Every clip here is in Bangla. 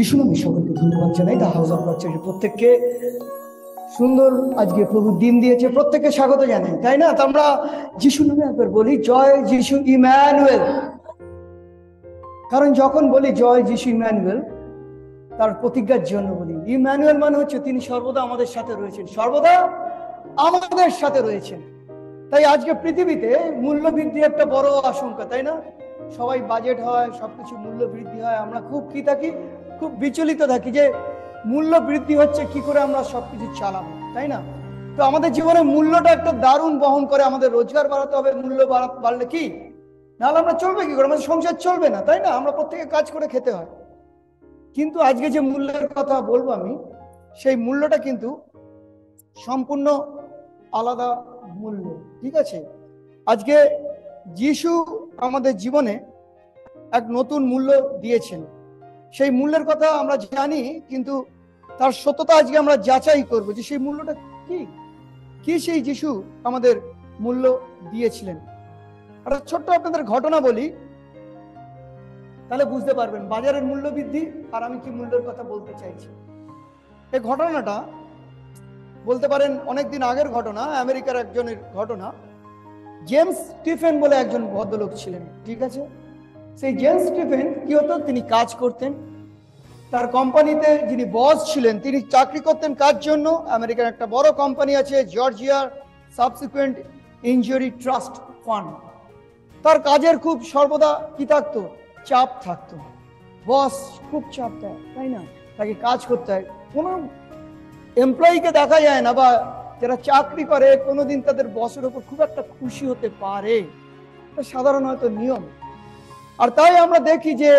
যিশু নামে সকলকে ধন্যবাদ জানাই দা হাউস অফ চার্চ প্রত্যেককে সুন্দর আজকে প্রভু দিন দিয়েছে, প্রত্যেককে স্বাগত জানাই, তাই না? তো আমরা যিশু নামে একবার বলি, জয় যিশু ইম্যানুয়েল কারণ যখন বলি, জয় যিশু ইম্যানুয়েল তার প্রতিজ্ঞার জন্য বলি। ইম্যানুয়েল মানে হচ্ছে তিনি সর্বদা আমাদের সাথে রয়েছেন, সর্বদা আমাদের সাথে রয়েছেন। তাই আজকে পৃথিবীতে মূল্য বৃদ্ধি একটা বড় আশঙ্কা, তাই না? সবাই বাজেট হয়, সবকিছু মূল্য বৃদ্ধি হয়, আমরা খুব কি থাকি খুব বিচলিত থাকি যে মূল্য বৃদ্ধি হচ্ছে, কি করে আমরা সবকিছু চালাবো, তাই না? তো আমাদের জীবনে মূল্যটা একটা দারুণ বহন করে আমাদের রোজগার বাড়াতে হবে, মূল্য বাড়লে কি? নাহলে আমরা চলবে কি করে? আমাদের সংসার চলবে না, তাই না? আমরা প্রত্যেকে কাজ করে খেতে হয়। কিন্তু আজকে যে মূল্যের কথা বলব আমি, সেই মূল্যটা কিন্তু সম্পূর্ণ আলাদা মূল্য, ঠিক আছে? আজকে যিশু আমাদের জীবনে এক নতুন মূল্য দিয়েছেন। সেই মূল্যের কথা আমরা জানি, কিন্তু তার সত্যতা আজকে আমরা যাচাই করব যে সেই মূল্যটা কি? কি সেই যিশু আমাদের মূল্য দিয়েছিলেন? একটা ছোট্ট আপনাদের ঘটনা বলি। তাহলে বুঝতে পারবেন বাজারের মূল্য বৃদ্ধি আর আমি কি মূল্যের কথা বলতে চাইছি। এই ঘটনাটা বলতে পারেন অনেকদিন আগের ঘটনা, আমেরিকার একজনের ঘটনা। জেমস স্টিফেন বলে একজন ভদ্রলোক ছিলেন, ঠিক আছে? সেই জেমস স্টিফেন কি হতো? তিনি কাজ করতেন। তার কোম্পানিতে যিনি বস ছিলেন, তিনি চাকরি করতেন কার জন্য? আমেরিকার একটা বড় কোম্পানি আছে, জর্জিয়ার সাবসিকুয়েন্ট ইনজুরি ট্রাস্ট ফান্ড। তার কাজের খুব সর্বদা কি থাকতো? চাপ থাকতো। বস খুব চাপ দেয়, তাই না? তাকে কাজ করতে হয়। কোনো এমপ্লয়িকে দেখা যায় না বা যারা চাকরি করে, কোনোদিন তাদের বসের ওপর খুব একটা খুশি হতে পারে। সাধারণ হয়তো নিয়ম। আর তাই আমরা দেখি যে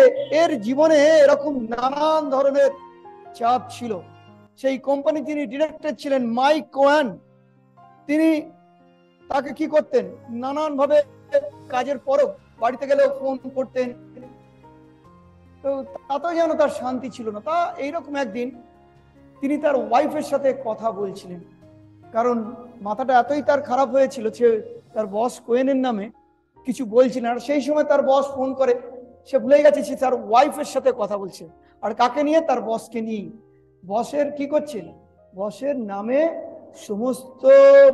এর জীবনে এরকম নানান ধরনের চাপ ছিল। সেই কোম্পানি যিনি ডিরেক্টর ছিলেন মাইক কোয়ান। তিনি তাকে কি করতেন? নানান ভাবে কাজের পরও বাড়িতে গেলেও ফোন করতেন। তো তাতেও যেন তার শান্তি ছিল না। তা এইরকম একদিন তিনি তার ওয়াইফের সাথে কথা বলছিলেন। কারণ মাথাটা এতই তার খারাপ হয়েছিল সে তার বস কোয়েনের নামে কিছু বলছিলেন আর সেই সময় তার বস ফোন করে। সে ভুলে গেছে সে তার ওয়াইফের সাথে কথা বলছে। আর কাকে নিয়ে? তার বসকে নিয়ে। বসের কি করছেন? বসের নামে সমস্ত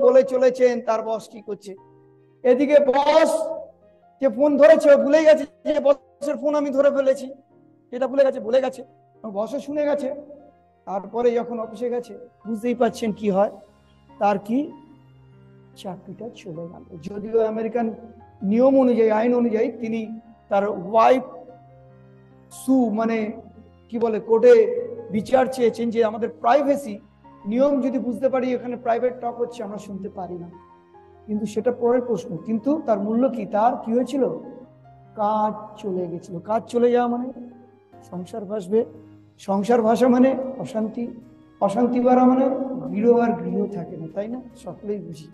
বলে চলেছেন তার বস কি করছে। এদিকে বস যে ফোন ধরেছে ভুলে গেছে যে বসের ফোন আমি ধরে ফেলেছি। এটা ভুলে গেছে ভুলে গেছে। বসও শুনে গেছে। তারপরে যখন অফিসে গেছে, বুঝতেই পাচ্ছেন কি হয়? তার কি? চাকরিটা চলে গেল। যদিও আমেরিকান নিয়ম অনুযায়ী, আইন অনুযায়ী তিনি তার ওয়াইফ সু মানে কি বলে, কোর্টে বিচার চেয়েছেন যে আমাদের প্রাইভেসি নিয়ম যদি বুঝতে পারি, এখানে প্রাইভেট টক হচ্ছে, আমরা শুনতে পারি না। কিন্তু সেটা পরের প্রশ্ন, কিন্তু তার মূল্য কি? তার কি হয়েছিল? কাজ চলে গেছিল। কাজ চলে যাওয়া মানে? সংসার ভাসবে। সংসার ভাষা মানে অশান্তি। অশান্তি বাড়া মানে গৃহ আর গৃহ থাকে না, তাই না? সকলেই বুঝি।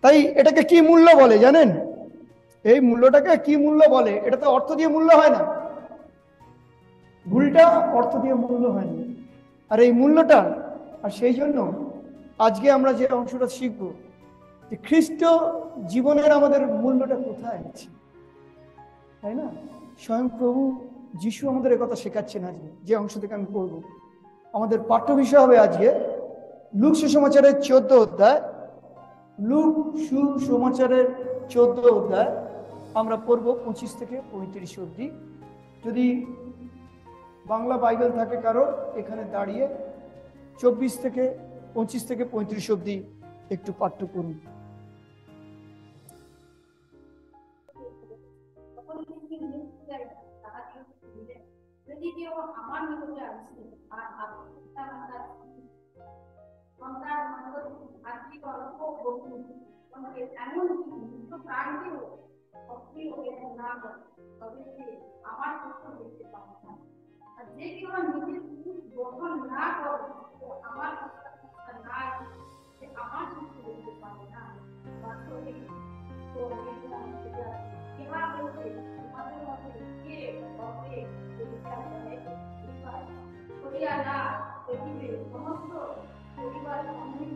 তাই এটাকে কি মূল্য বলে, জানেন? এই মূল্যটাকে কি মূল্য বলে? এটা তো অর্থ দিয়ে মূল্য হয় না। ভুলটা অর্থ দিয়ে মূল্য হয় না। আর এই মূল্যটা, আর সেই জন্য আজকে আমরা যে অংশটা শিখব, যে খ্রিস্ট জীবনের আমাদের মূল্যটা কোথায় আছে? তাই না? স্বয়ং প্রভু যিশু আমাদের কথা শেখাচ্ছেন আজকে, যে অংশ থেকে আমি পড়ব। আমাদের পাঠ্য বিষয় হবে আজকে লুক সুসমাচারের চোদ্দ অধ্যায়। লুক সুসমাচারের চোদ্দ অধ্যায়। আমরা পড়ব পঁচিশ থেকে পঁয়ত্রিশ অবধি যদি বাংলা বাইবেল থাকে কারও এখানে দাঁড়িয়ে চব্বিশ থেকে পঁচিশ থেকে পঁয়ত্রিশ অবধি একটু পাঠ্য করুন আমার নিকটে আসে আর মাতার সন্তান মানব আজকে অল্প বহু তোমাকে এমন কি মৃত প্রাণকেও অপ্রিয় জ্ঞান না করে তবে সে আমার কষ্ট দেখতে পাবে না আর যে কেউ নিজের সুখ গ্রহণ না করে ও আমার প্রত্যাশা না করে, সে আমার সুখ দেখতে পাবে না বাস্তবে তো কেবা বলছে তোমাদের মধ্যে কে হবে বিচার করে বিচার করিয়া না দেখিবে সমস্ত পরিবার সমৃদ্ধ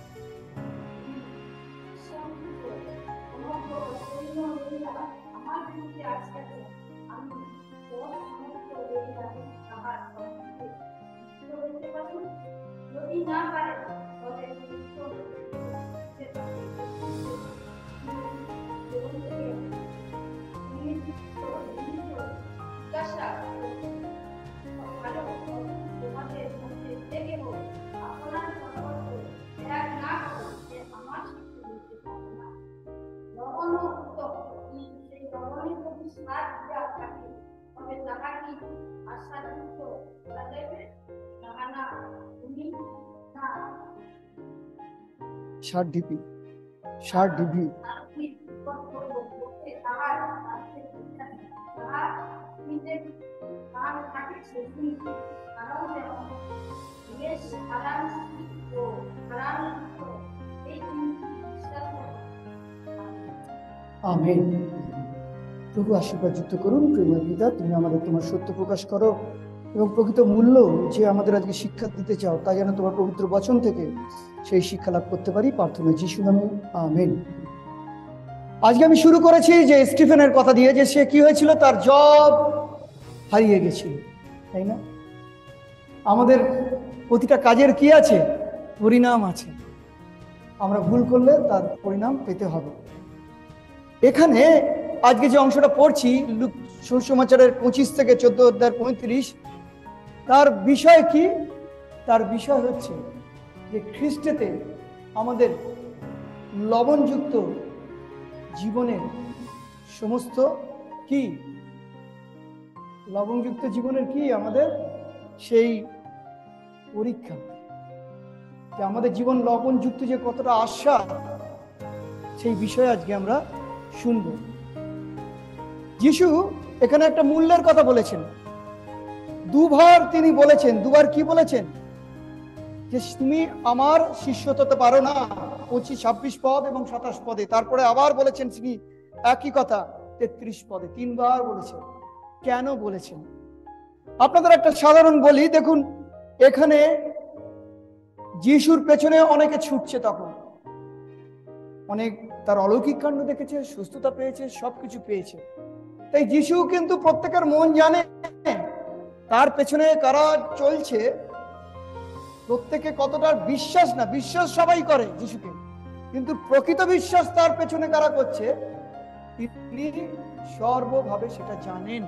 উত্তর যদি না পারে তবে জিজ্ঞাসা ভালো তোমাদের মধ্যে থেকে হোক আপনার সম্পর্ক এক না করে যে আমার শিক্ষা দিতে পারে না লবণ উত্তম সেই লবণের যদি স্বাদ দেওয়া থাকে তবে তাহা কি তুমি না ষাট ডিপি ষাট করে। আমেন প্রভু আশীর্বাদ যুক্ত করুন প্রেমের পিতা, তুমি আমাদের তোমার সত্য প্রকাশ করো এবং প্রকৃত মূল্য যে আমাদের আজকে শিক্ষা দিতে চাও, তা যেন তোমার পবিত্র বচন থেকে সেই শিক্ষা লাভ করতে পারি। প্রার্থনা যিশু নামে। আমেন। আজকে আমি শুরু করেছি যে স্টিফেনের কথা দিয়ে, যে সে কি হয়েছিল? তার জব হারিয়ে গেছিল, তাই না? আমাদের প্রতিটা কাজের কি আছে? পরিণাম আছে। আমরা ভুল করলে তার পরিণাম পেতে হবে। এখানে আজকে যে অংশটা পড়ছি সুসমাচারের পঁচিশ থেকে চোদ্দ অধ্যায় পঁয়ত্রিশ তার বিষয় কি? তার বিষয় হচ্ছে যে খ্রিস্টেতে আমাদের লবণযুক্ত জীবনের সমস্ত কি? লবণযুক্ত জীবনের কি আমাদের? সেই পরীক্ষা। যে আমাদের জীবন লবণযুক্ত যে কতটা আশ্বাস সেই বিষয়ে আজকে আমরা শুনব। যিশু এখানে একটা মূল্যের কথা বলেছেন। দুবার তিনি বলেছেন, দুবার কি বলেছেন? যে তুমি আমার শিষ্য হতে পারো না। পঁচিশ, ছাব্বিশ পদ এবং সাতাশ পদে। তারপরে আবার বলেছেন তিনি একই কথা, তেত্রিশ পদে। তিনবার বলেছেন। কেন বলেছেন? আপনাদের একটা সাধারণ বলি, দেখুন, এখানে যিশুর পেছনে অনেকে ছুটছে তখন। অনেক তার অলৌকিক কাণ্ড দেখেছে, সুস্থতা পেয়েছে, সবকিছু পেয়েছে। তাই যিশু কিন্তু প্রত্যেকের মন জানে তার পেছনে কারা চলছে, প্রত্যেকে কতটা বিশ্বাস না, বিশ্বাস সবাই করে যিশুকে, কিন্তু প্রকৃত বিশ্বাস তার পেছনে কারা করছে, তিনি সর্বভাবে সেটা জানেন।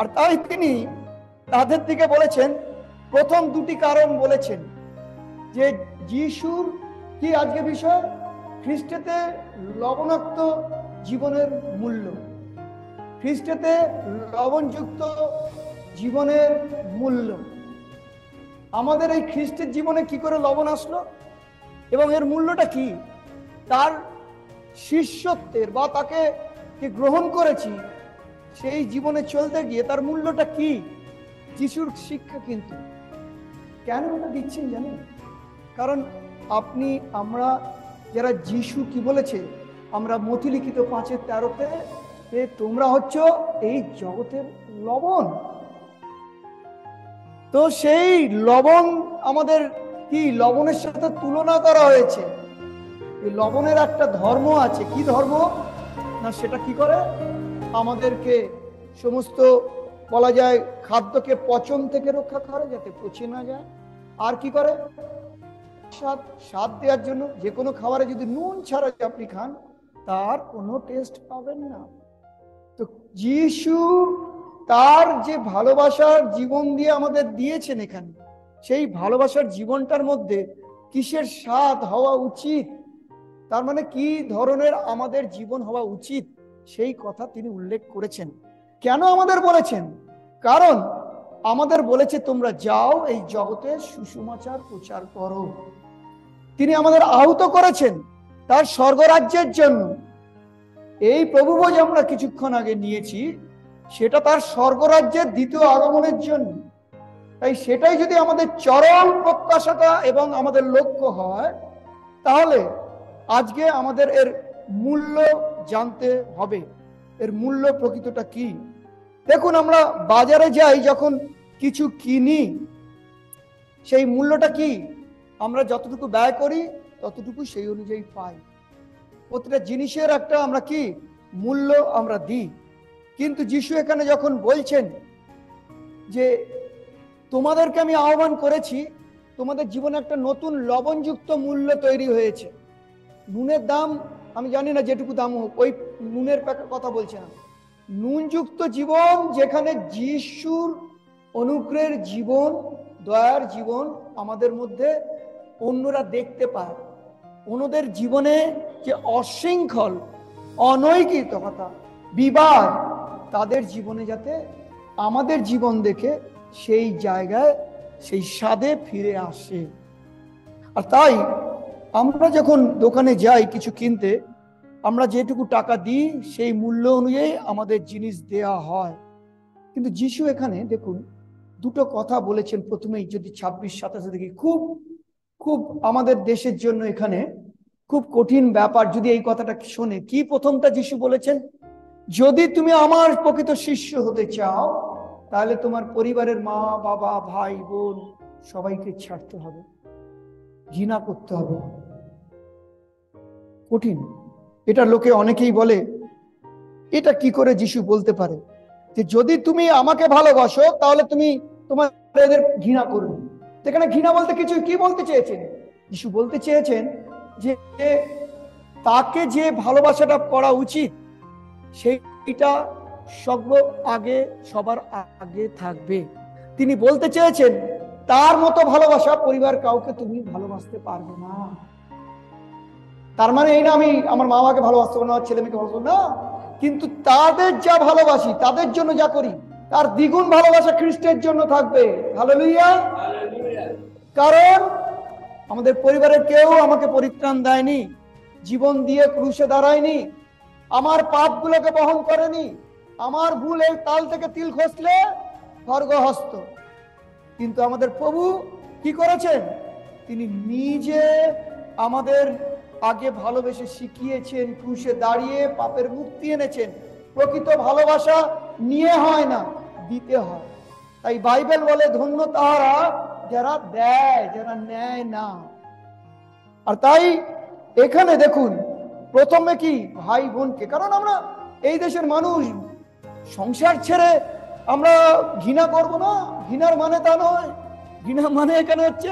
আর তাই তিনি তাদের দিকে বলেছেন, প্রথম দুটি কারণ বলেছেন, যে যিশুর কি আজকে বিষয়? খ্রিস্টেতে লবণাক্ত জীবনের মূল্য, খ্রিস্টেতে লবণযুক্ত জীবনের মূল্য। আমাদের এই খ্রিস্টের জীবনে কি করে লবণ আসলো? এবং এর মূল্যটা কি? তার শিষ্যত্বের বা তাকে যে গ্রহণ করেছি, সেই জীবনে চলতে গিয়ে তার মূল্যটা কি? যিশুর শিক্ষা কিন্তু। কেন এটা দিচ্ছেন জানেন? কারণ আপনি, আমরা যারা যিশু কি বলেছে, আমরা মতিলিখিত পাঁচের তেরোতে তোমরা হচ্ছ এই জগতের লবণ। তো সেই লবণ আমাদের কি লবণের সাথে তুলনা করা হয়েছে? লবণের একটা ধর্ম আছে। কি ধর্ম? না, সেটা কি করে? আমাদেরকে সমস্ত বলা যায় খাদ্যকে পচন থেকে রক্ষা করে যাতে পচে না যায়। আর কি করে? স্বাদ স্বাদ দেওয়ার জন্য যে কোনো খাবারে যদি নুন ছাড়া আপনি খান, তার কোনো টেস্ট পাবেন না। তো যিশু তার যে ভালোবাসার জীবন দিয়ে আমাদের দিয়েছেন এখানে, সেই ভালোবাসার জীবনটার মধ্যে কিসের স্বাদ হওয়া উচিত? তার মানে কি ধরনের আমাদের জীবন হওয়া উচিত? সেই কথা তিনি উল্লেখ করেছেন। কেন আমাদের বলেছেন? কারণ আমাদের বলেছে, তোমরা যাও, এই জগতে সুসমাচার প্রচার করো। তিনি আমাদের আহত করেছেন তার স্বর্গরাজ্যের জন্য। এই প্রভুভোজ আমরা কিছুক্ষণ আগে নিয়েছি। সেটা তার স্বর্গরাজ্যের দ্বিতীয় আগমনের জন্য। তাই সেটাই যদি আমাদের চরম প্রত্যাশাটা এবং আমাদের লক্ষ্য হয়, তাহলে আজকে আমাদের এর মূল্য জানতে হবে। এর মূল্য প্রকৃতটা কি? দেখুন, আমরা বাজারে যাই, যখন কিছু কিনি, সেই মূল্যটা কি? আমরা যতটুকু ব্যয় করি, ততটুকু সেই অনুযায়ী পাই। প্রতিটা জিনিসের একটা আমরা কি? মূল্য আমরা দিই। কিন্তু যিশু এখানে যখন বলছেন যে তোমাদেরকে আমি আহ্বান করেছি, তোমাদের জীবনে একটা নতুন লবণযুক্ত মূল্য তৈরি হয়েছে। নুনের দাম, আমি জানি না যেটুকু দাম হোক, ওই নুনের কথা বলছে না। নুনযুক্ত জীবন যেখানে যিশুর অনুগ্রহের জীবন, দয়ার জীবন আমাদের মধ্যে অন্যরা দেখতে পায়। অন্যদের জীবনে যে অশৃঙ্খল, অনৈকিত কথা, বিবাদ তাদের জীবনে যাতে আমাদের জীবন দেখে সেই জায়গায়, সেই স্বাদে ফিরে আসে। আর তাই আমরা যখন দোকানে যাই কিছু কিনতে, আমরা যেটুকু টাকা দিই সেই মূল্য অনুযায়ী আমাদের জিনিস দেয়া হয়। কিন্তু যিশু এখানে দেখুন, দুটো কথা বলেছেন প্রথমেই, যদি ছাব্বিশ, সাতাশে দেখি, খুব খুব আমাদের দেশের জন্য এখানে খুব কঠিন ব্যাপার যদি এই কথাটা শোনে। কি প্রথমটা যিশু বলেছেন? যদি তুমি আমার প্রকৃত শিষ্য হতে চাও, তাহলে তোমার পরিবারের মা, বাবা, ভাই, বোন সবাইকে ছাড়তে হবে, ঘৃণা করতে হবে। কঠিন। এটা লোকে অনেকেই বলে, এটা কি করে যিশু বলতে পারে? যে যদি তুমি আমাকে ভালোবাসো, তাহলে তুমি তোমার এদের ঘৃণা করবে। সেখানে ঘৃণা বলতে কিছু কি বলতে চেয়েছেন? যিশু বলতে চেয়েছেন যে তাকে যে ভালোবাসাটা করা উচিত সেইটা সর্ব আগে সবার আগে থাকবে। তিনি বলতে চেয়েছেন তার মতো ভালোবাসা পরিবার কাউকে তুমি ভালোবাসতে পারবে না। তার মানে এই না আমি আমার মা বাবাকে ভালোবাসতে পারব না ছেলে মেয়েকে ভালোবাসবো না কিন্তু তাদের যা ভালোবাসি তাদের জন্য যা করি তার দ্বিগুণ ভালোবাসা খ্রিস্টের জন্য থাকবে। ভালো কারণ আমাদের পরিবারের কেউ আমাকে পরিত্রাণ দেয়নি জীবন দিয়ে ক্রুশে দাঁড়ায়নি আমার পাপগুলোকে বহন করেনি। আমার ভুল এই তাল থেকে তিল খসলে স্বর্গহস্ত কিন্তু আমাদের প্রভু কি করেছেন? তিনি নিজে আমাদের আগে ভালোবেসে শিখিয়েছেন, ক্রুশে দাঁড়িয়ে পাপের মুক্তি এনেছেন। প্রকৃত ভালোবাসা নিয়ে হয় না, দিতে হয়। তাই বাইবেল বলে, ধন্য তাহারা যারা দেয়, যারা নেয় না। আর তাই এখানে দেখুন প্রথমে কি ভাই বোনকে কারণ আমরা এই দেশের মানুষ, সংসার ছেড়ে আমরা ঘৃণা করব না, ঘৃণার মানে তা নয়। ঘৃণা মানে এখানে হচ্ছে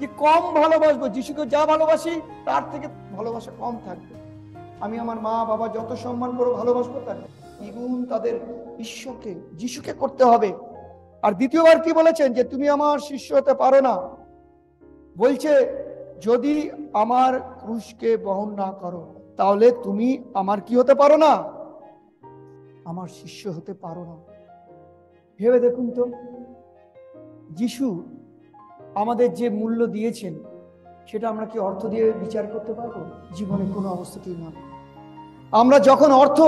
যে কম ভালোবাসবো, যিশুকে যা ভালোবাসি তার থেকে ভালোবাসা কম থাকবে। আমি আমার মা, বাবা যত সম্মান করে ভালোবাসবো তার দ্বিগুণ তাদের ঈশ্বরকে, যিশুকে করতে হবে। আর দ্বিতীয়বার কি বলেছেন যে তুমি আমার শিষ্য হতে পারো না? বলছে, যদি আমার ক্রুশকে বহন না করো তাহলে তুমি আমার কি হতে পারো না? আমার শিষ্য হতে পারো না। ভেবে দেখুন তো, যিশু আমাদের যে মূল্য দিয়েছেন, সেটা আমরা কি অর্থ দিয়ে বিচার করতে পারব? জীবনে কোনো অবস্থাতেই না। আমরা যখন অর্থ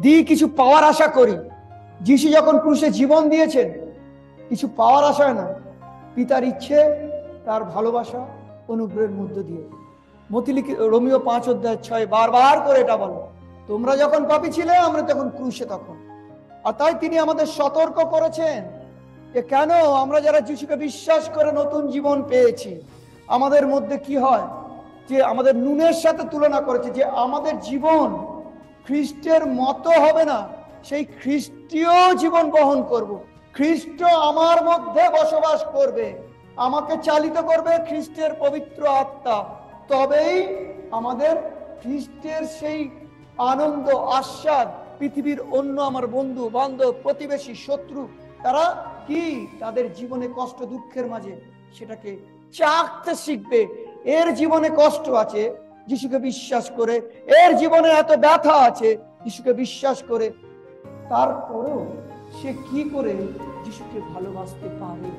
দিয়ে কিছু পাওয়ার আশা করি, যিশু যখন ক্রুশে জীবন দিয়েছেন, কিছু পাওয়ার আশায় না, পিতার ইচ্ছে, তার ভালোবাসা, অনুগ্রহের মধ্য দিয়ে। মতিলিখি, রোমিও পাঁচ অধ্যায় ছয়, বারবার করে এটা বলো। তোমরা যখন পাপি ছিলে, আমরা তখন ক্রুশে তখন। আর তাই তিনি আমাদের সতর্ক করেছেন যে কেন আমরা যারা যিশুকে বিশ্বাস করে নতুন জীবন পেয়েছি, আমাদের মধ্যে কি হয়? যে আমাদের নুনের সাথে তুলনা করেছে যে আমাদের জীবন খ্রিস্টের মতো হবে না, সেই খ্রিস্টীয় জীবন বহন করব। খ্রিস্ট আমার মধ্যে বসবাস করবে, আমাকে চালিত করবে খ্রিস্টের পবিত্র আত্মা। তবেই আমাদের খ্রিস্টের সেই আনন্দ, আস্বাদ, পৃথিবীর অন্য আমার বন্ধু, বান্ধব, প্রতিবেশী, শত্রু, তারা কি তাদের জীবনে কষ্ট, দুঃখের মাঝে সেটাকে চাকতে শিখবে? এর জীবনে কষ্ট আছে, যিশুকে বিশ্বাস করে। এর জীবনে এত ব্যথা আছে, যিশুকে বিশ্বাস করে। তারপরেও সে কি করে যিশুকে ভালোবাসতে পারে?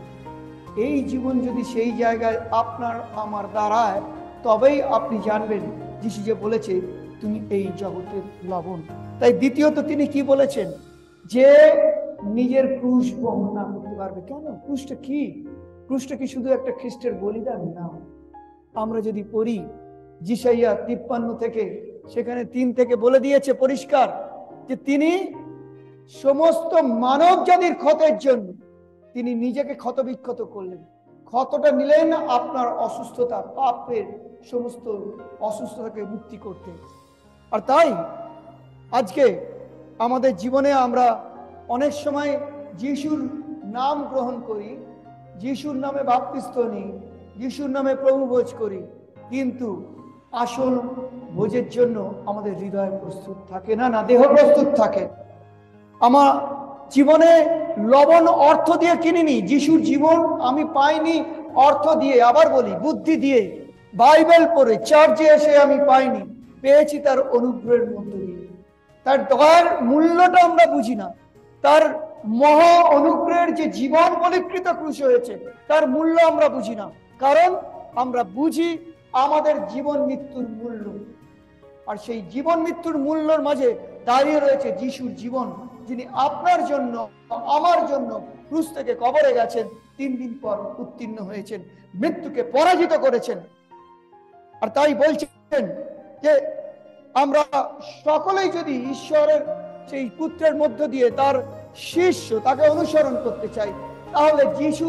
এই জীবন যদি সেই জায়গায় আপনার, আমার দাঁড়ায় তবেই আপনি জানবেন যিশু যে বলেছে, তুমি এই জগতের লবণ তাই দ্বিতীয়ত তিনি কি বলেছেন? যে নিজের ক্রুশ বহন না করতে পারবে। কেন? ক্রুশটা কি? ক্রুশটা কি শুধু একটা খ্রিস্টের বলিদান? না। আমরা যদি পড়ি জিসাইয়া তিপ্পান্ন থেকে, সেখানে তিন থেকে বলে দিয়েছে পরিষ্কার যে তিনি সমস্ত মানব জাতির ক্ষতের জন্য তিনি নিজেকে ক্ষতবিক্ষত করলেন। ক্ষতটা নিলেন আপনার অসুস্থতা, পাপের সমস্ত অসুস্থতাকে মুক্তি করতে। আর তাই আজকে আমাদের জীবনে আমরা অনেক সময় যিশুর নাম গ্রহণ করি, যিশুর নামে বাপ্তিস্ত নিই যিশুর নামে প্রভু ভোজ করি, কিন্তু আসল ভোজের জন্য আমাদের হৃদয় প্রস্তুত থাকে না না দেহ প্রস্তুত থাকে। আমার জীবনে লবণ অর্থ দিয়ে কিনিনি, যিশুর জীবন আমি পাইনি, অর্থ দিয়ে, আবার বলি, বুদ্ধি দিয়ে, বাইবেল পড়ে চার্চে এসে আমি পাইনি, পেয়েছি তার অনুগ্রহের মধ্য দিয়ে। তার দয়ার মূল্যটা আমরা বুঝি না। তার মহা অনুগ্রহের যে জীবন বলিকৃত ক্রুশ হয়েছে, তার মূল্য আমরা বুঝি না। কারণ আমরা বুঝি আমাদের জীবন মৃত্যুর মূল্য। আর সেই জীবন মৃত্যুর মূল্যর মাঝে দাঁড়িয়ে রয়েছে যিশুর জীবন। যিনি আপনার জন্য, আমার জন্য ক্রুশ থেকে কবরে গেছেন, তিন দিন পর উত্তীর্ণ হয়েছেন, মৃত্যুকে পরাজিত করেছেন। আর তাই বলছেন যে, আমরা সকলেই যদি ঈশ্বরের সেই পুত্রের মধ্য দিয়ে তার শিষ্য, তাকে অনুসরণ করতে চাই, তাহলে যিশু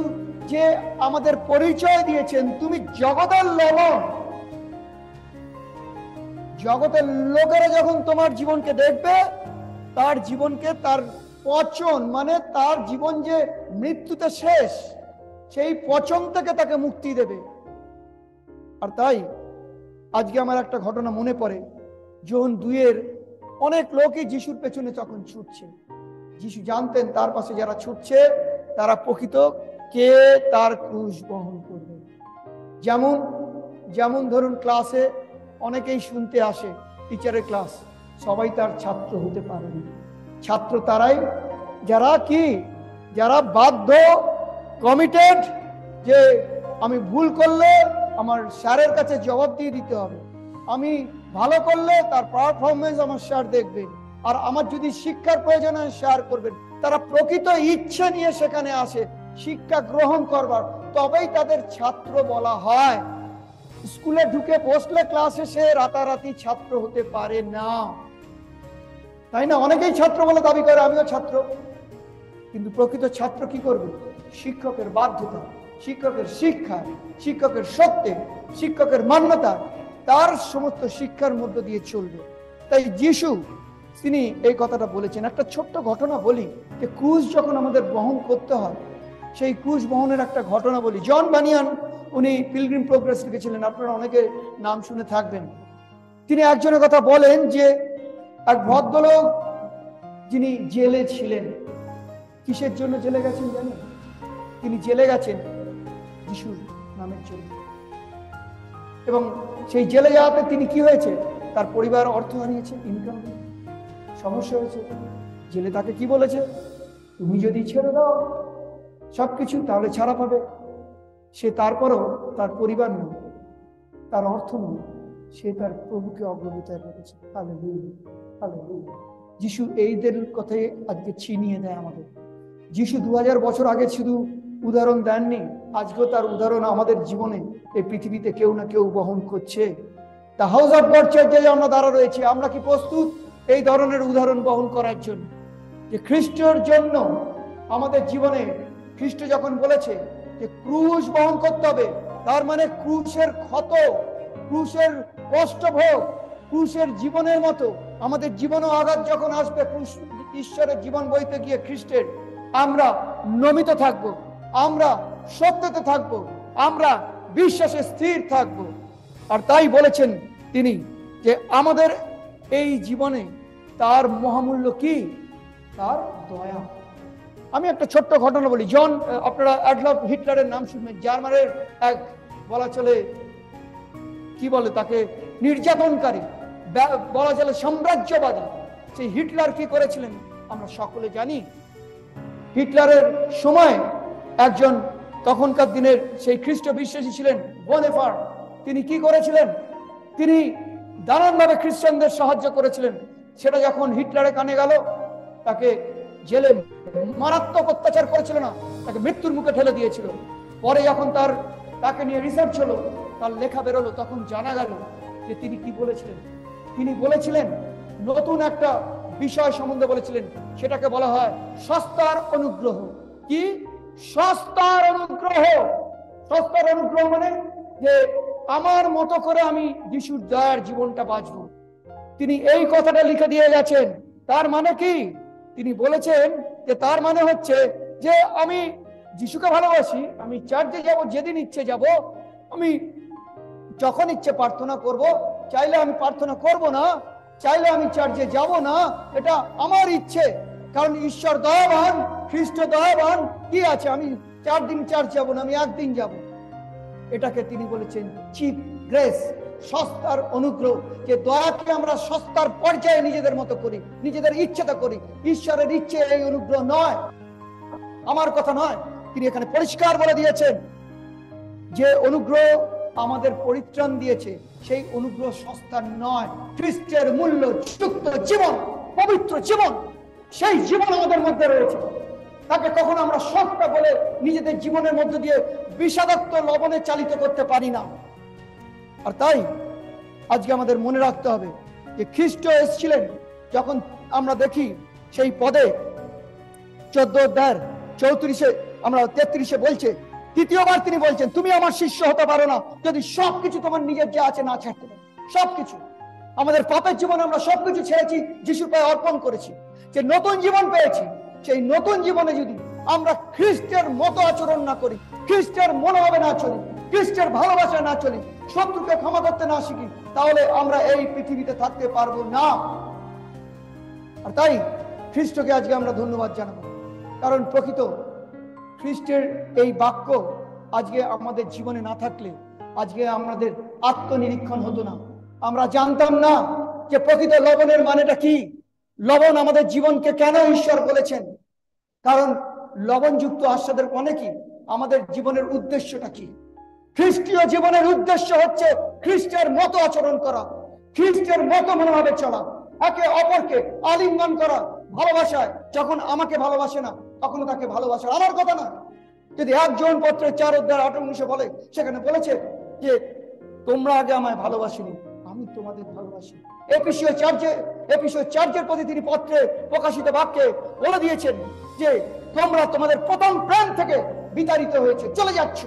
যে আমাদের পরিচয় দিয়েছেন, তুমি জগতের লবণ জগতের লোকেরা যখন তোমার জীবনকে দেখবে তার জীবনকে তার পচন মানে তার জীবন যে মৃত্যুতে শেষ, সেই পচন থেকে তাকে মুক্তি দেবে। আর তাই আজকে আমার একটা ঘটনা মনে পড়ে যোহন দুইয়ের অনেক লোকই যিশুর পেছনে তখন ছুটছে। যিশু জানতেন তার পাশে যারা ছুটছে, তারা প্রকৃত কে তার ক্রুশ বহন করবে। যেমন যেমন ধরুন ক্লাসে অনেকেই শুনতে আসে, টিচারের ক্লাস। সবাই তার ছাত্র হতে পারে ছাত্র তারাই, যারা কি, যারা বাধ্য কমিটেড যে আমি ভুল করলে আমার স্যারের কাছে জবাব দিয়ে দিতে হবে। আমি ভালো করলে তার পারফরমেন্স আমার স্যার দেখবে। আর আমার যদি শিক্ষার প্রয়োজন হয়, স্যার করবেন। তারা প্রকৃত ইচ্ছে নিয়ে সেখানে আসে, শিক্ষা গ্রহণ করবার। তবেই তাদের ছাত্র বলা হয়। স্কুলে ঢুকে বসলে ক্লাসে সে রাতারাতি ছাত্র হতে পারে না। তাই না? অনেকেই ছাত্র বলে দাবি করে, আমিও ছাত্র। কিন্তু প্রকৃত ছাত্র কি করবে? শিক্ষকের বাধ্যতা, শিক্ষকের শিক্ষা, শিক্ষকের সত্যে শিক্ষকের মান্যতা, তার সমস্ত শিক্ষার মধ্য দিয়ে চলবে। তাই যিশু, তিনি এই কথাটা বলেছেন। একটা ছোট্ট ঘটনা বলি, যে ক্রুজ যখন আমাদের বহন করতে হয়, সেই ক্রুজ বহনের একটা ঘটনা বলি। জন বানিয়ান, উনি পিলগ্রিম প্রোগ্রেস লিখেছিলেন। আপনারা অনেকে নাম শুনে থাকবেন। তিনি একজনের কথা বলেন যে এক ভদ্রলোক যিনি জেলে ছিলেন, কিসের জন্য জেলে গেছেন জানেন? তিনি জেলে গেছেন যিশুর নামের জন্য। এবং সেই জেলে যাওয়াতে তিনি কি হয়েছে? তার পরিবার অর্থ হারিয়েছে ইনকাম সমস্যা হয়েছে। জেলে তাকে কি বলেছে? তুমি যদি ছেড়ে দাও সবকিছু, তাহলে ছাড়া পাবে। সে তারপরও তার পরিবার নয়, তার অর্থ নয়। সে তার প্রভুকে অগ্রগতায় রেখেছে। তাহলে যিশু এইদের কথাই আজকে ছিনিয়ে দেয় আমাদের। যিশু দু হাজার বছর আগে শুধু উদাহরণ দেননি, আজকেও তার উদাহরণ আমাদের জীবনে এই পৃথিবীতে কেউ না কেউ বহন করছে। তা হাউস অফ গড চার্চে আমরা দ্বারা রয়েছে, আমরা কি প্রস্তুত? এই ধরনের উদাহরণ বহন করার জন্য। যে খ্রিস্টর জন্য আমাদের জীবনে খ্রিস্ট যখন বলেছে যে ক্রুশ বহন করতে হবে, তার মানে ক্রুশের ক্ষত, ক্রুশের কষ্ট ভোগ ক্রুশের জীবনের মতো আমাদের জীবনও আঘাত যখন আসবে, ক্রুশ ঈশ্বরের জীবন বইতে গিয়ে খ্রিস্টের। আমরা নমিত থাকব, আমরা সত্যতে থাকব, আমরা বিশ্বাসে স্থির থাকব। আর তাই বলেছেন তিনি যে আমাদের এই জীবনে তার মহামূল্য কি? তার দয়া। আমি একটা ছোট্ট ঘটনা বলি। জন আপনারা অ্যাডলফ হিটলারের নাম শুনবেন। জার্মানের এক বলা চলে কি বলে তাকে? নির্যাতনকারী বলা চলে সাম্রাজ্যবাদী। সেই হিটলার কি করেছিলেন? আমরা সকলে জানি। হিটলারের সময় একজন তখনকার দিনের সেই খ্রিস্ট বিশ্বাসী ছিলেন বোনেফার। তিনি কি করেছিলেন? তিনি দারুণভাবে খ্রিস্টানদের সাহায্য করেছিলেন। সেটা যখন হিটলারের কানে গেল, তাকে জেলে মারাত্মক অত্যাচার করেছিল না, তাকে মৃত্যুর মুখে ঠেলে দিয়েছিল। পরে যখন তার, তাকে নিয়ে রিসার্চ হলো তার লেখা বেরোলো, তখন জানা গেল যে তিনি কি বলেছিলেন। তিনি বলেছিলেন, নতুন একটা বিষয় সম্বন্ধে বলেছিলেন, সেটাকে বলা হয় সস্তার অনুগ্রহ। কি? সস্তার অনুগ্রহ। সস্তার অনুগ্রহ মানে যে আমার মতো করে আমি যিশুর দয়ার জীবনটা বাঁচব। তিনি এই কথাটা লিখে দিয়ে গেছেন। তার মানে কি? তিনি বলেছেন যে তার মানে হচ্ছে যে আমি যিশুকে ভালোবাসি, আমি চার্চে যাব, যেদিন ইচ্ছে যাব, আমি যখন ইচ্ছে প্রার্থনা করব, চাইলে আমি প্রার্থনা করব না, চাইলে আমি চার্চে যাব না, এটা আমার ইচ্ছে। কারণ ঈশ্বর দয়াবান, খ্রিস্ট দয়াবান, কি আছে? আমি চার দিন চার্চ যাব না, আমি একদিন যাব। এটাকে তিনি বলেছেন চিপ গ্রেস, সস্তার অনুগ্রহ, যে দয়াকে আমরা সস্তার পর্যায়ে নিজেদের মতো করি, নিজেদের ইচ্ছেটা করি। ঈশ্বরের ইচ্ছে এই অনুগ্রহ নয়। আমার কথা নয়, তিনি এখানে পরিষ্কার বলে দিয়েছেন যে অনুগ্রহ আমাদের পরিত্রাণ দিয়েছে। সেই অনুগ্রহ সস্তার নয় খ্রিস্টের মূল্য যুক্ত জীবন, পবিত্র জীবন, সেই জীবন আমাদের মধ্যে রয়েছে। তাকে কখনো আমরা সত্তা বলে নিজেদের জীবনের মধ্য দিয়ে বিষাদত্ত লবণে চালিত করতে পারি না। আর তাই আজকে আমাদের মনে রাখতে হবে যে খ্রিস্ট এসেছিলেন যখন আমরা দেখি সেই পদে চোদ্দ অধ্যায়ের চৌত্রিশে, আমরা তেত্রিশে বলছে তৃতীয়বার তিনি বলছেন, তুমি আমার শিষ্য হতে পারো না। যদি সবকিছু তোমার নিজের যা আছে, না ছাড়তে পারো সবকিছু। আমাদের পাপের জীবনে আমরা সবকিছু ছেড়েছি, যিশুর পায়ে অর্পণ করেছি। যে নতুন জীবন পেয়েছি, সেই নতুন জীবনে যদি আমরা খ্রিস্টের মতো আচরণ না করি, খ্রিস্টের মনোভাবে না চলি, খ্রিস্টের ভালোবাসা না চলি, শত্রুকে ক্ষমা করতে না শিখি, তাহলে আমরা এই পৃথিবীতে থাকতে পারব না। আর তাই খ্রিস্টকে আজকে আমরা ধন্যবাদ জানাব। কারণ প্রকৃত খ্রিস্টের এই বাক্য আজকে আমাদের জীবনে না থাকলে, আজকে আমাদের আত্মনিরীক্ষণ হতো না। আমরা জানতাম না যে প্রকৃত লবণের মানেটা কি। লবণ আমাদের জীবনকে কেন ঈশ্বর বলেছেন? কারণ লবণযুক্ত আস্বাদের মানে কি? আমাদের জীবনের উদ্দেশ্যটা কি? খ্রিস্টীয় জীবনের উদ্দেশ্য হচ্ছে খ্রিস্টের মতো আচরণ করা, খ্রিস্টের মতো মনোভাবে চলা, একে অপরকে আলিঙ্গন করা ভালোবাসায়, যখন আমাকে ভালোবাসে না তখন তাকে ভালোবাসা আমার কথা না। যদি একজন পত্রের চার অধ্যায় আট উনিশে বলে, সেখানে বলেছে যে, তোমরা আগে আমায় ভালোবাসিনি, আমি তোমাদের ভালোবাসি। এপিসীয় চার্চে এপিসীয় চার্চের প্রতি তিনি পত্রে প্রকাশিত বাক্যে বলে দিয়েছেন যে, তোমরা তোমাদের প্রথম প্রেম থেকে বিতাড়িত হয়েছে, চলে যাচ্ছ।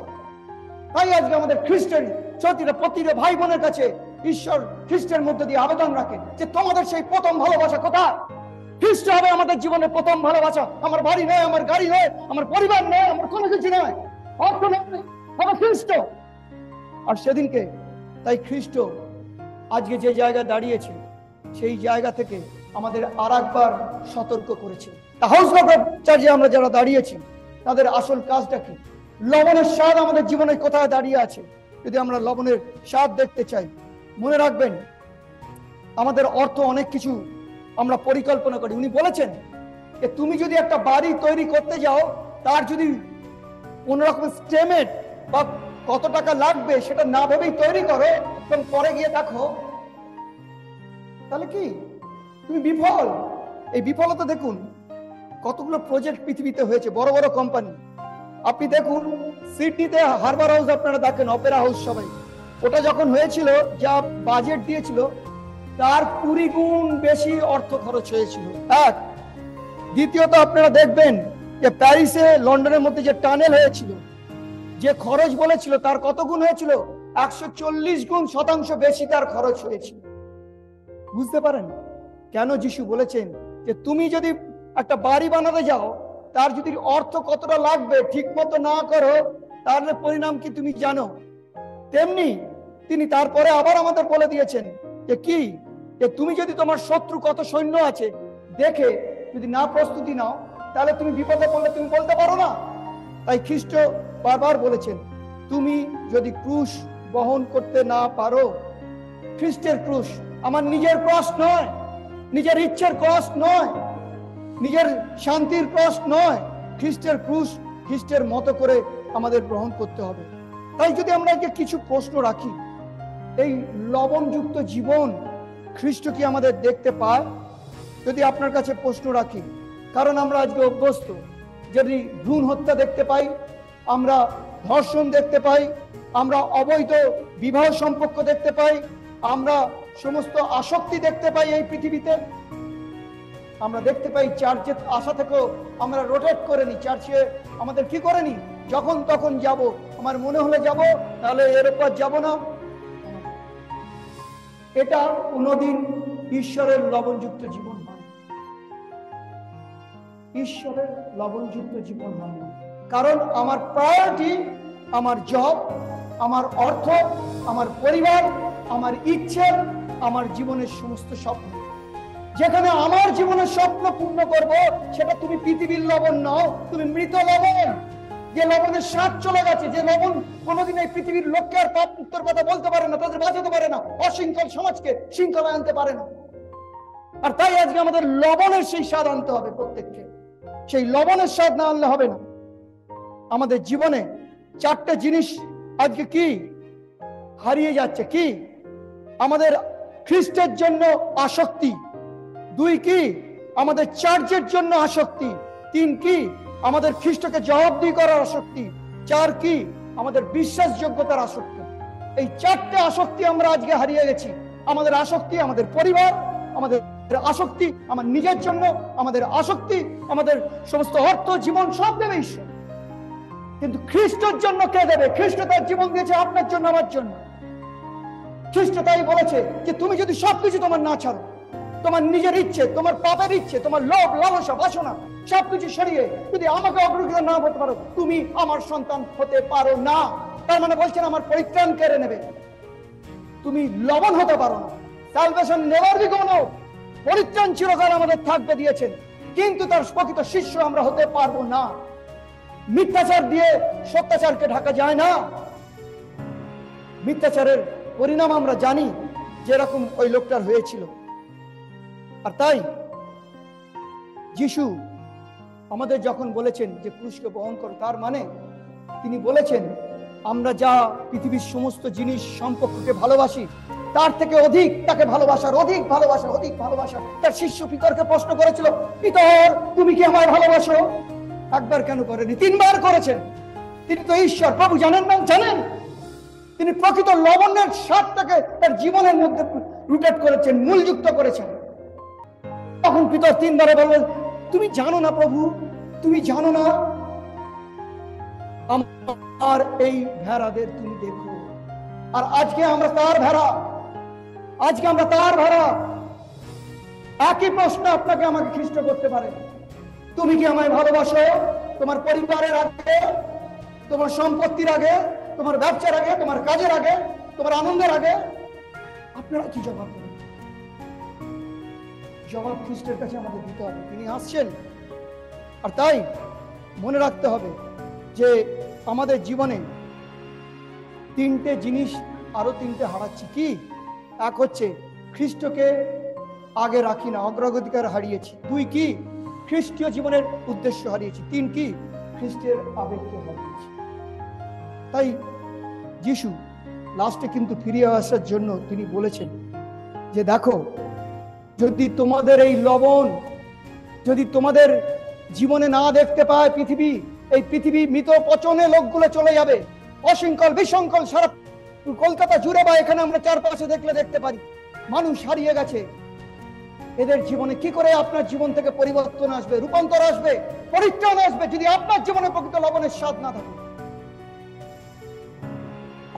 তাই আজকে আমাদের খ্রিস্টের চতিরা প্রতিটা ভাই বোনের কাছে ঈশ্বর খ্রিস্টের মধ্যে দিয়ে আবেদন রাখেন যে, তোমাদের সেই প্রথম ভালোবাসা কোথায়? খ্রিস্ট হবে আমাদের জীবনের প্রথম ভালোবাসা। আমার বাড়ি নয় আমার গাড়ি নয় আমার পরিবার নয় আমার কোনো কিছু নয় অর্থ নয় আমার খ্রিস্ট আর সেদিনকে তাই খ্রিস্ট আজকে যে জায়গায় দাঁড়িয়েছে, সেই জায়গা থেকে আমাদের আর একবার সতর্ক করেছে। তা হাউস চার্জে আমরা যারা দাঁড়িয়েছি, তাদের আসল কাজটা কি? লবণের স্বাদ আমাদের জীবনে কোথায় দাঁড়িয়ে আছে? যদি আমরা লবণের স্বাদ দেখতে চাই, মনে রাখবেন, আমাদের অর্থ অনেক কিছু আমরা পরিকল্পনা করি। উনি বলেছেন যে তুমি যদি একটা বাড়ি তৈরি করতে যাও, তার যদি কোন রকম স্টেমেট বা কত টাকা লাগবে সেটা না ভেবেই তৈরি করো, এবং পরে গিয়ে দেখো, তাহলে কি? তুমি বিফল। এই বিফলতা দেখুন, কতগুলো প্রজেক্ট পৃথিবীতে হয়েছে, বড় বড় কোম্পানি আপনি দেখুন সিডনিতে হারবার হাউস আপনারা দেখেন অপেরা হাউস সবাই। ওটা যখন হয়েছিল, যা বাজেট দিয়েছিল তার কুড়ি গুণ বেশি অর্থ খরচ হয়েছিল। এক, দ্বিতীয়ত আপনারা দেখবেন যে প্যারিসে, লন্ডনের মধ্যে যে টানেল হয়েছিল, যে খরচ বলেছিল তার কত গুণ হয়েছিল? একশো চল্লিশ গুণ শতাংশ বেশি তার খরচ হয়েছিল। বুঝতে পারেন? কেন যিশু বলেছেন যে তুমি যদি একটা বাড়ি বানাতে যাও, তার যদি অর্থ কতটা লাগবে ঠিক মতো না করো তাহলে পরিণাম কি তুমি জানো? তেমনি তিনি তারপরে আবার আমাদের বলে দিয়েছেন যে কি? যে তুমি যদি তোমার শত্রু কত সৈন্য আছে, দেখে যদি না প্রস্তুতি নাও, তাহলে তুমি বিপদে পড়লে তুমি বলতে পারো না। তাই খ্রিস্ট বারবার বলেছেন, তুমি যদি ক্রুশ বহন করতে না পারো, খ্রিস্টের ক্রুশ আমার নিজের ক্রস নয়, নিজের ইচ্ছের ক্রস নয়, নিজের শান্তির ক্রস নয়, খ্রিস্টের ক্রুশ খ্রিস্টের মতো করে আমাদের গ্রহণ করতে হবে। তাই যদি আমরা কিছু প্রশ্ন রাখি, এই লবণযুক্ত জীবন খ্রিস্ট কি আমাদের দেখতে পায়? যদি আপনার কাছে প্রশ্ন রাখি, কারণ আমরা আজকে অভ্যস্ত, যদি ভ্রূণ হত্যা দেখতে পাই, আমরা ধর্ষণ দেখতে পাই, আমরা অবৈধ বিবাহ সম্পর্ক দেখতে পাই, আমরা সমস্ত আসক্তি দেখতে পাই এই পৃথিবীতে, আমরা দেখতে পাই চার্চে আসা থেকেও আমরা রোটেট করে নি চার্চে আমাদের কি করে নি যখন তখন যাব, আমার মনে হলে যাব, তাহলে এর উপর যাব না। এটা কোনোদিন ঈশ্বরের লবণযুক্ত জীবন হয় ঈশ্বরের লবণযুক্ত জীবন হয়। কারণ আমার প্রায়োরিটি, আমার জব, আমার অর্থ, আমার পরিবার, আমার ইচ্ছে, আমার জীবনের সমস্ত স্বপ্ন। যেখানে আমার জীবনের স্বপ্ন পূর্ণ করব, সেটা তুমি পৃথিবীর লবণ নও, তুমি মৃত লবণ। যে লবণের স্বাদ চলে গেছে, যে লবণ কোনোদিন এই পৃথিবীর লোককে আর পাপ মুক্তর কথা বলতে পারে না, তাদের বাঁচাতে পারে না, অশৃঙ্খল সমাজকে শৃঙ্খলা আনতে পারে না। আর তাই আজকে আমাদের লবণের সেই স্বাদ আনতে হবে প্রত্যেককে। সেই লবণের স্বাদ না আনলে হবে না। আমাদের জীবনে চারটে জিনিস আজকে কি হারিয়ে যাচ্ছে? কি? আমাদের খ্রিস্টের জন্য আসক্তি। দুই কি? আমাদের চার্চের জন্য আসক্তি। তিন কি? আমাদের খ্রিস্টকে জবাবদিহি করার আসক্তি। চার কি? আমাদের বিশ্বাসযোগ্যতার আসক্তি। এই চারটে আসক্তি আমরা আজকে হারিয়ে গেছি। আমাদের আসক্তি আমাদের পরিবার, আমাদের আসক্তি আমার নিজের জন্য, আমাদের আসক্তি আমাদের সমস্ত অর্থ, জীবন সব দেবে ঈশ্বর। কিন্তু খ্রিস্টের জন্য কে দেবে? খ্রিস্ট তার জীবন দিয়েছে আপনার জন্য, আমার জন্য। খ্রিস্ট তাই বলেছে যে, তুমি যদি সবকিছু তোমার না ছাড়ো তোমার নিজের ইচ্ছে, তোমার পাপের ইচ্ছে, তোমার লোভ, লালসা, বাসনা, সবকিছু সরিয়ে যদি আমাকে অগ্রগতি না হতে পারো, তুমি আমার সন্তান হতে পারো না। তার মানে বলছেন, আমার পরিত্রাণ কেড়ে নেবে। তুমি লবণ হতে পারো না। সালভেশন নেভার বি কোনো পরিত্রাণ চিরকাল আমাদের থাকবে দিয়েছেন। কিন্তু তার প্রকৃত শিষ্য আমরা হতে পারব না। মিথ্যাচার দিয়ে সত্যাচারকে ঢাকা যায় না। মিথ্যাচারের পরিণাম আমরা জানি, যেরকম ওই লোকটার হয়েছিল। আর তাই যিশু আমাদের যখন বলেছেন যে ক্রুশকে বহন করো, তার মানে তিনি বলেছেন, আমরা যা পৃথিবীর সমস্ত জিনিস সম্পর্ককে ভালোবাসি, তার থেকে অধিক তাকে ভালোবাসার, অধিক ভালোবাসা অধিক ভালোবাসা তার শিষ্য পিতরকে প্রশ্ন করেছিল, পিতর, তুমি কি আমায় ভালোবাসো? একবার কেন করেনি? তিনবার করেছেন। তিনি তো ঈশ্বর, প্রভু জানেন না? জানেন। তিনি প্রকৃত লবণের স্বাদটাকে তার জীবনের মধ্যে রুটেট করেছেন, মূলযুক্ত করেছেন। তখন পিতর তিনবারে বলবেন তুমি জানো না প্রভু, তুমি জানো না। আমার এই ভেড়াদের তুমি দেখো। আর আজকে আমরা তার ভেড়া, আজকে আমরা তার ভেড়া। একই প্রশ্ন আপনাকে আমাকে খ্রিস্ট করতে পারে। তুমি কি আমায় ভালোবাসো? তোমার পরিবারের আগে, তোমার সম্পত্তির আগে, তোমার ব্যবসার আগে, তোমার কাজের আগে, তোমার আনন্দের আগে? আপনারা কি জবাব জবাব খ্রিস্টের কাছে আমাদের দিতে হবে। তিনি আসছেন। আর তাই মনে রাখতে হবে যে আমাদের জীবনে তিনটে জিনিস, আরও তিনটে হারাচ্ছি। কি? এক হচ্ছে খ্রিস্টকে আগে রাখি না অগ্রগতিকার হারিয়েছি। দুই কি? খ্রিস্টীয় জীবনের উদ্দেশ্য হারিয়েছি। তিন কি? খ্রিস্টের আবেগকে হারিয়েছি। তাই যিশু লাস্টে কিন্তু ফিরিয়ে আসার জন্য তিনি বলেছেন যে, দেখো যদি তোমাদের এই লবণ, যদি তোমাদের জীবনে না দেখতে পায় পৃথিবী, এই পৃথিবী মৃত পচনে লোকগুলো চলে যাবে। অশৃঙ্খল বিশৃঙ্খল সারা কলকাতা জুড়ে বা এখানে আমরা চারপাশে দেখলে দেখতে পারি। মানুষ হারিয়ে গেছে। এদের জীবনে কি করে আপনার জীবন থেকে পরিবর্তন আসবে, রূপান্তর আসবে, পরিত্রাণ আসবে, যদি আপনার জীবনে প্রকৃত লবণের স্বাদ না থাকে?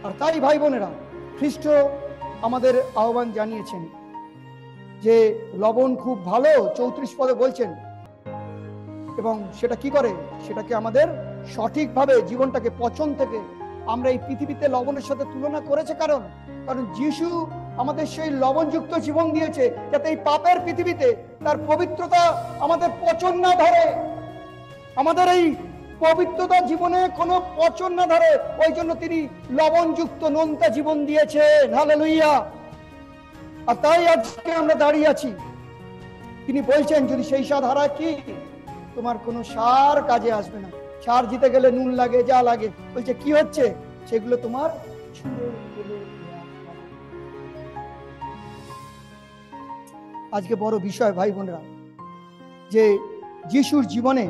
আর তাই ভাই বোনেরা, খ্রিস্ট আমাদের আহ্বান জানিয়েছেন যে লবণ খুব ভালো, চৌত্রিশ পদে বলছেন। এবং সেটা কি করে? সেটাকে আমাদের সঠিকভাবে জীবনটাকে, পচন থেকে আমরা এই পৃথিবীতে লবণের সাথে তুলনা করেছে কারণ কারণ যিশু আমাদের সেই লবণযুক্ত জীবন দিয়েছে যাতে এই পাপের পৃথিবীতে তার পবিত্রতা আমাদের পচন না ধরে। আমাদের এই পবিত্রতা জীবনে কোনো পচন না ধরে, ওই জন্য তিনি লবণযুক্ত নোনতা জীবন দিয়েছেন। হালেলুইয়া আর তাই আজকে আমরা দাঁড়িয়ে আছি। তিনি বলছেন, যদি সেই হারা কি, তোমার কোনো সার কাজে আসবে না। সার দিতে গেলে নুন লাগে, যা লাগে। বলছে, কি হচ্ছে? সেগুলো তোমার। আজকে বড় বিষয়, ভাই বোনরা, যে যিশুর জীবনে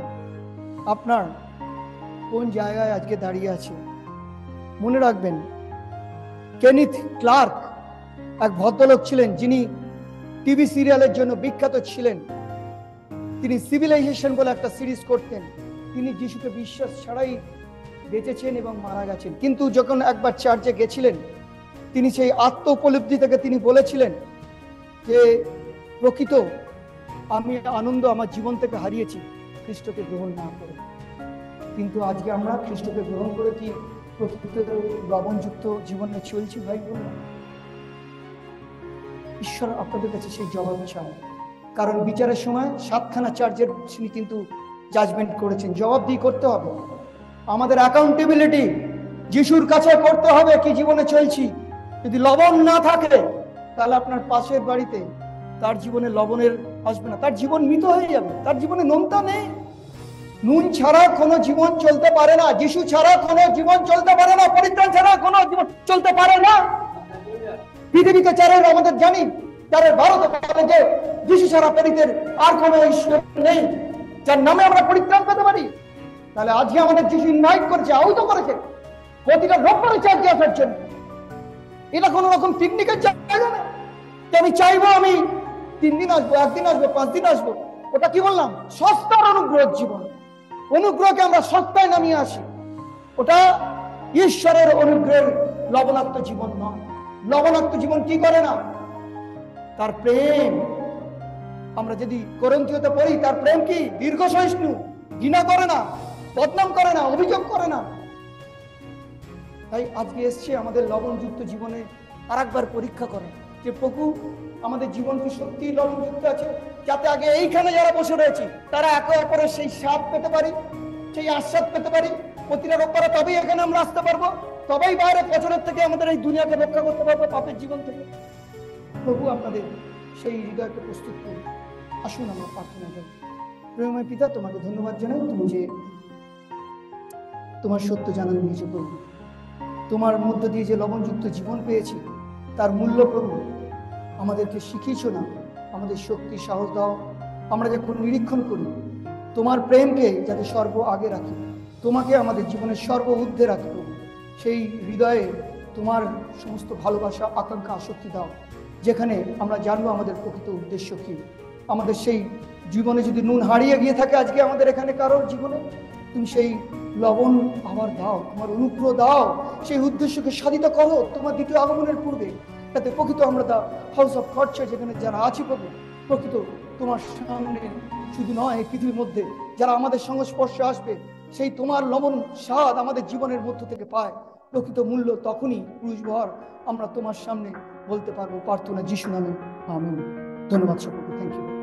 আপনার কোন জায়গায় আজকে দাঁড়িয়ে আছে। মনে রাখবেন, কেনিথ ক্লার্ক এক ভদ্রলোক ছিলেন যিনি টিভি সিরিয়ালের জন্য বিখ্যাত ছিলেন। তিনি সিভিলাইজেশন বলে একটা সিরিজ করতেন। তিনি যিশুকে বিশ্বাস ছাড়াই বেঁচেছেন এবং মারা গেছেন। কিন্তু যখন একবার চার্চে গেছিলেন, তিনি সেই আত্ম উপলব্ধি থেকে তিনি বলেছিলেন যে, প্রকৃত আমি আনন্দ আমার জীবন থেকে হারিয়েছি, খ্রিস্টকে গ্রহণ না করে। কিন্তু আজকে আমরা খ্রিস্টকে গ্রহণ করে কি প্রকৃত লবণযুক্ত জীবনে চলছি ভাই বোন? ঈশ্বর আপনাদের কাছে সেই জবাব চান। কারণ বিচারের সময় সাতখানা চার্জের তিনি কিন্তু জাজমেন্ট করেছেন। জবাব দিয়ে করতে হবে। আমাদের অ্যাকাউন্টেবিলিটি যিশুর কাছে করতে হবে কি জীবনে চলছি। যদি লবণ না থাকে, তাহলে আপনার পাশের বাড়িতে তার জীবনে লবণের আসবে না। তার জীবন মৃত হয়ে যাবে। তার জীবনে নোনতা নেই। নুন ছাড়া কোনো জীবন চলতে পারে না। যিশু ছাড়া কোনো জীবন চলতে পারে না। পরিত্রাণ ছাড়া কোনো জীবন চলতে পারে না। পৃথিবীতে চারের আমাদের জানি চারের ভারতে যে যিশু ছাড়া পৃথিবীর আর কোনো ঈশ্বর নেই, যার নামে আমরা পরিত্রাণ পেতে পারি। তাহলে আজকে আমাদের যিশু ইনভাইট করেছে, আহুত করেছে, প্রতিটা রোববারে চার্জে আসার জন্য। এটা কোনো রকম পিকনিকের জায়গা না। যে আমি চাইব আমি, তিন দিন আসব, একদিন আসব, পাঁচ দিন আসব, ওটা কি বললাম? সস্তার অনুগ্রহ জীবন। অনুগ্রহকে আমরা সস্তায় নামিয়ে আসি। ওটা ঈশ্বরের অনুগ্রহের লবণাক্ত জীবন নয়। লবণাক্ত জীবন কি করে না? তার প্রেম, আমরা যদি করন্তীয়তে পড়ি, তার প্রেম কি? দীর্ঘ সহিষ্ণু, ঘৃণা করে না, বদনাম করে না, অভিযোগ করে না? তাই আজকে এসছে আমাদের লবণযুক্ত জীবনে আর একবার পরীক্ষা করে যে প্রভু, আমাদের জীবন কি সত্যি লবণযুক্ত আছে? যাতে আগে এইখানে যারা বসে রয়েছি, তারা একে অপরের সেই স্বাদ পেতে পারি, সেই আস্বাদ পেতে পারি প্রতিটা রোববারে তবেই এখানে আমরা আসতে পারব। তবেই বাইরে বছরের থেকে আমাদের এই দুনিয়াকে রক্ষা করতে পারব পাপের জীবন থেকে। প্রভু আপনাদের সেই হৃদয়কে প্রস্তুত করুন। আসুন আমরা প্রার্থনা করি। প্রেমময় পিতা, তোমাকে ধন্যবাদ জানাই। তুমি যে তোমার সত্য জানান দিয়েছ প্রভু। তোমার মধ্য দিয়ে যে লবণযুক্ত জীবন পেয়েছি, তার মূল্য প্রভু, আমাদেরকে শিখিয়েছো না। আমাদের শক্তি সাহস দাও। আমরা যখন নিরীক্ষণ করি, তোমার প্রেমকে যাতে সর্ব আগে রাখি, তোমাকে আমাদের জীবনের সর্ব ঊর্ধ্বে রাখি প্রভু। সেই হৃদয়ে তোমার সমস্ত ভালোবাসা, আকাঙ্ক্ষা, আসক্তি দাও। যেখানে আমরা জানব আমাদের প্রকৃত উদ্দেশ্য কি। আমাদের সেই জীবনে যদি নুন হারিয়ে গিয়ে থাকে আজকে আমাদের এখানে কারোর জীবনে, তুমি সেই লবণ আবার দাও, তোমার অনুগ্রহ দাও, সেই উদ্দেশ্যকে সাধিত করো তোমার দ্বিতীয় আগমনের পূর্বে। যাতে প্রকৃত আমরা দা হাউস অফ খরচা যেখানে যারা আছি প্রভু, প্রকৃত তোমার সামনে শুধু নয় পৃথিবীর মধ্যে যারা আমাদের সংস্পর্শে আসবে সেই তোমার লবণ স্বাদ আমাদের জীবনের মধ্য থেকে পায়। প্রকৃত মূল্য তখনই পুরুষ ভর আমরা তোমার সামনে বলতে পারব, প্রার্থনা যিশু নামে। আমি ধন্যবাদ সকলকে। Thank you